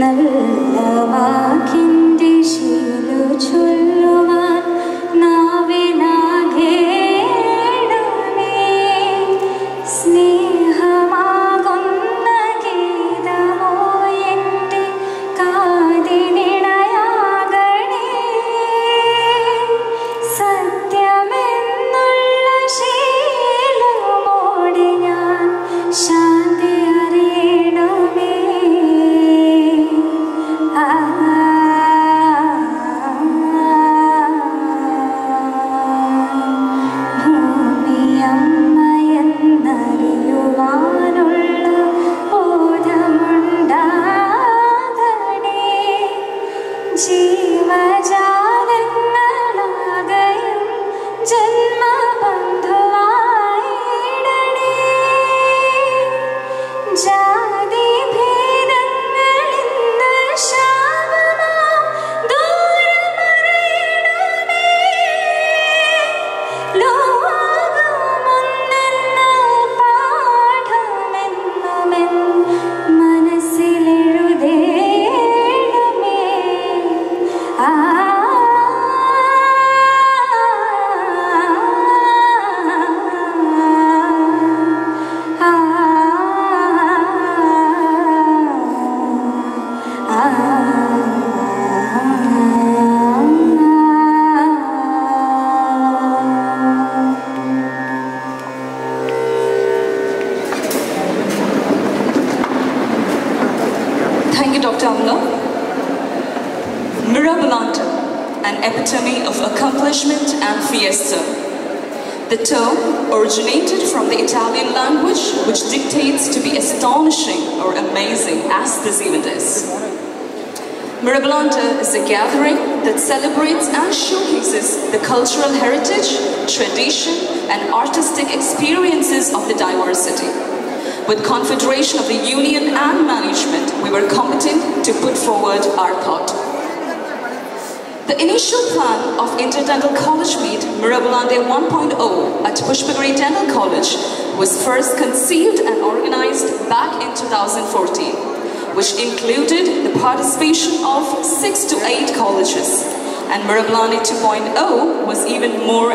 நல்ல Jesus. Thank you, Dr. Amla. Mirabolante, an epitome of accomplishment and fiesta. The term originated from the Italian language, which dictates to be astonishing or amazing as this event is. Mirabolante is a gathering that celebrates and showcases the cultural heritage, tradition, and artistic experiences of the diversity. With confederation of the union and management, we were competent to put forward our thought. The initial plan of Interdental College Meet Mirabolante 1.0 at Pushpagiri Dental College was first conceived and organized back in 2014, which included the participation of six to eight colleges. And Mirabolante 2.0 was even more